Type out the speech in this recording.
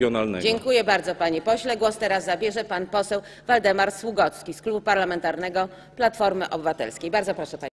regionalnego. Dziękuję bardzo, panie pośle. Głos teraz zabierze pan poseł Waldemar Sługocki z Klubu Parlamentarnego Platformy Obywatelskiej. Bardzo proszę, panie